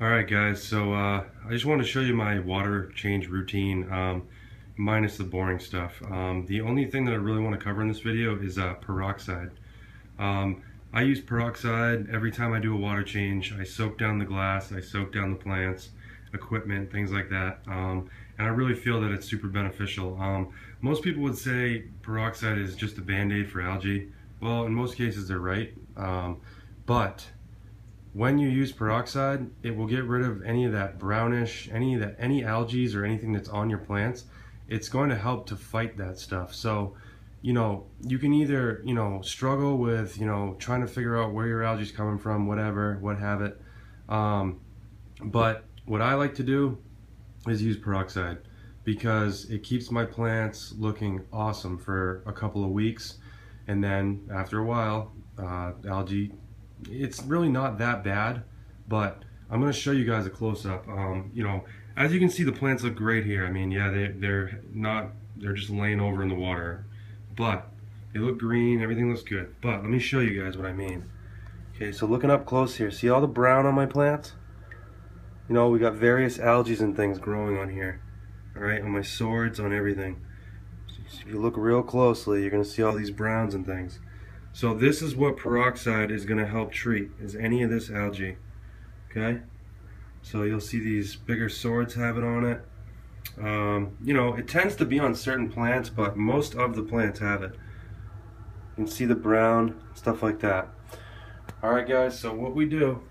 Alright guys, so uh, I just want to show you my water change routine, um, minus the boring stuff. Um, the only thing that I really want to cover in this video is uh, peroxide. Um, I use peroxide every time I do a water change. I soak down the glass, I soak down the plants, equipment, things like that. Um, and I really feel that it's super beneficial. Um, most people would say peroxide is just a band-aid for algae. Well, in most cases they're right. Um, but when you use peroxide, it will get rid of any of that brownish, any that, any algae or anything that's on your plants. It's going to help to fight that stuff. So, you know, you can either, you know, struggle with, you know, trying to figure out where your algae is coming from, whatever, what have it. Um, but what I like to do is use peroxide because it keeps my plants looking awesome for a couple of weeks. And then after a while, uh, algae it's really not that bad, but I'm going to show you guys a close-up. Um, you know, as you can see, the plants look great here. I mean, yeah, they, they're not, they're just laying over in the water, but they look green, everything looks good. But let me show you guys what I mean. Okay, so looking up close here, see all the brown on my plants? You know, we got various algae and things growing on here. All right, on my swords, on everything. So if you look real closely, you're going to see all these browns and things. So this is what peroxide is going to help treat, is any of this algae. Okay? So you'll see these bigger swords have it on it. Um, you know, it tends to be on certain plants, but most of the plants have it. You can see the brown, stuff like that. Alright guys, so what we do,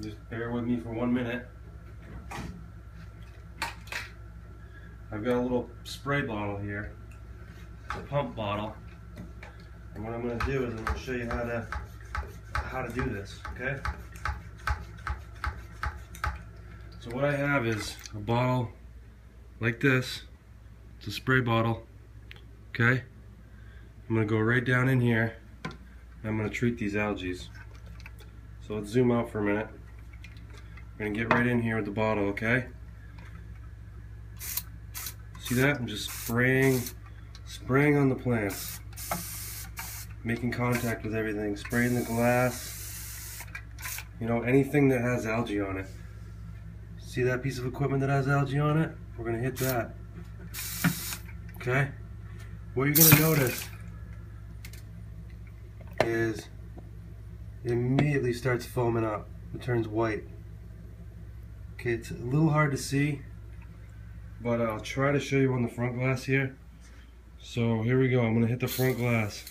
just bear with me for one minute. I've got a little spray bottle here, a pump bottle. And what I'm going to do is I'm going to show you how to how to do this, okay? So what I have is a bottle like this. It's a spray bottle, okay? I'm going to go right down in here. I'm going to treat these algae. So let's zoom out for a minute. I'm going to get right in here with the bottle, okay? See that? I'm just spraying, spraying on the plants making contact with everything, spraying the glass, you know, anything that has algae on it. See that piece of equipment that has algae on it? We're gonna hit that. Okay? What you're gonna notice is it immediately starts foaming up. It turns white. Okay, it's a little hard to see, but I'll try to show you on the front glass here. So here we go, I'm gonna hit the front glass.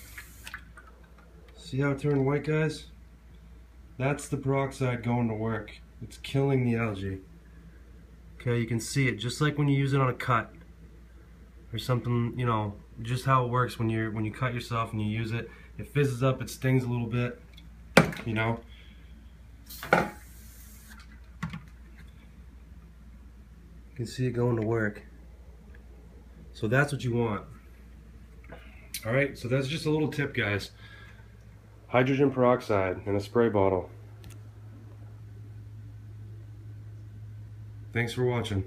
See how it turned white, guys? That's the peroxide going to work. It's killing the algae. Okay, you can see it just like when you use it on a cut or something, you know, just how it works when you're when you cut yourself and you use it. It fizzes up, it stings a little bit, you know. You can see it going to work. So that's what you want. Alright, so that's just a little tip, guys hydrogen peroxide in a spray bottle. Thanks for watching.